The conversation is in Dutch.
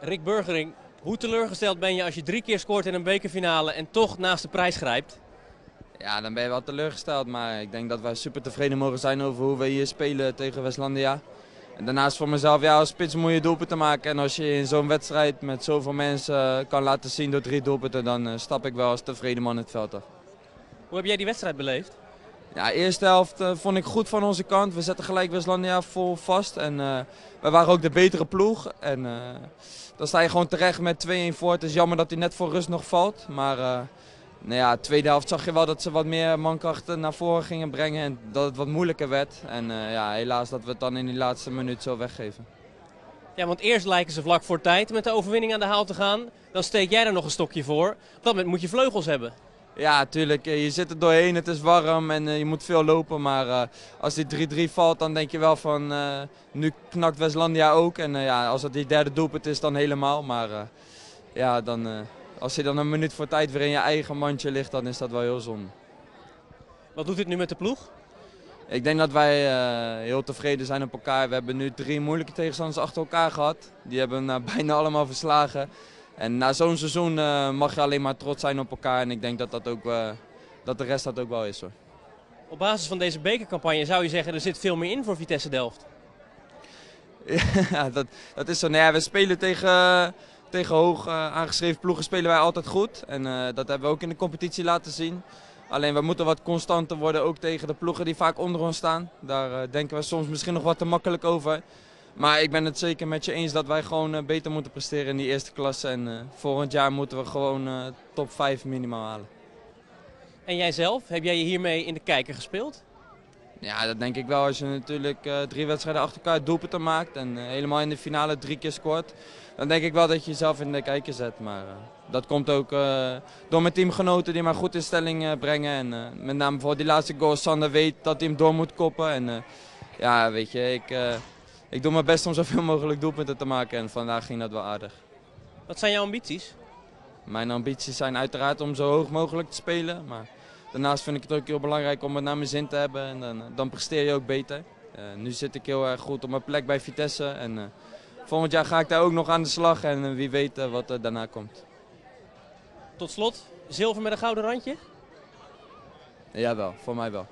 Rick Burgering, hoe teleurgesteld ben je als je drie keer scoort in een bekerfinale en toch naast de prijs grijpt? Ja, dan ben je wel teleurgesteld. Maar ik denk dat wij super tevreden mogen zijn over hoe we hier spelen tegen Westlandia. En daarnaast voor mezelf, ja, als spits moet je doelpunten maken. En als je in zo'n wedstrijd met zoveel mensen kan laten zien door drie doelpunten, dan uh, stap ik wel als tevreden man het veld af. Hoe heb jij die wedstrijd beleefd? Ja, eerste helft uh, vond ik goed van onze kant. We zetten gelijk Westlandia vol vast. En uh, we waren ook de betere ploeg. En dan sta je gewoon terecht met 2-1 voor. Het is jammer dat hij net voor rust nog valt. Maar nou ja, de tweede helft zag je wel dat ze wat meer mankrachten naar voren gingen brengen. En dat het wat moeilijker werd. En ja, helaas dat we het dan in die laatste minuut zo weggeven. Ja, want eerst lijken ze vlak voor tijd met de overwinning aan de haal te gaan. Dan steek jij er nog een stokje voor. Op dat moment moet je vleugels hebben. Ja, natuurlijk. Je zit er doorheen, het is warm en je moet veel lopen. Maar als die 3-3 valt, dan denk je wel van nu knakt Westlandia ook. En ja, als het die derde doelpunt is, dan helemaal. Maar ja, dan, als je dan een minuut voor tijd weer in je eigen mandje ligt, dan is dat wel heel zonde. Wat doet dit nu met de ploeg? Ik denk dat wij heel tevreden zijn op elkaar. We hebben nu drie moeilijke tegenstanders achter elkaar gehad. Die hebben we bijna allemaal verslagen. En na zo'n seizoen uh, mag je alleen maar trots zijn op elkaar. En ik denk dat, dat, ook, uh, dat de rest dat ook wel is hoor. Op basis van deze bekercampagne zou je zeggen er zit veel meer in voor Vitesse Delft? ja, dat, dat is zo. Nou ja, we spelen tegen, tegen hoog uh, aangeschreven ploegen spelen wij altijd goed. En dat hebben we ook in de competitie laten zien. Alleen we moeten wat constanter worden, ook tegen de ploegen die vaak onder ons staan. Daar denken we soms misschien nog wat te makkelijk over. Maar ik ben het zeker met je eens dat wij gewoon uh, beter moeten presteren in die eerste klasse. En uh, volgend jaar moeten we gewoon uh, top 5 minimaal halen. En jij zelf, heb jij je hiermee in de kijker gespeeld? Ja, dat denk ik wel. Als je natuurlijk drie wedstrijden achter elkaar doelpunten maakt en helemaal in de finale drie keer scoort. Dan denk ik wel dat je jezelf in de kijker zet. Maar dat komt ook door mijn teamgenoten die maar goed in stelling brengen. En met name bijvoorbeeld die laatste goal, Sander weet dat hij hem door moet koppen. En ja, weet je, ik ik doe mijn best om zoveel mogelijk doelpunten te maken en vandaag ging dat wel aardig. Wat zijn jouw ambities? Mijn ambities zijn uiteraard om zo hoog mogelijk te spelen. Maar daarnaast vind ik het ook heel belangrijk om het naar mijn zin te hebben en dan, dan presteer je ook beter. Uh, nu zit ik heel erg goed op mijn plek bij Vitesse en uh, volgend jaar ga ik daar ook nog aan de slag en uh, wie weet wat er daarna komt. Tot slot, zilver met een gouden randje? Jawel, voor mij wel.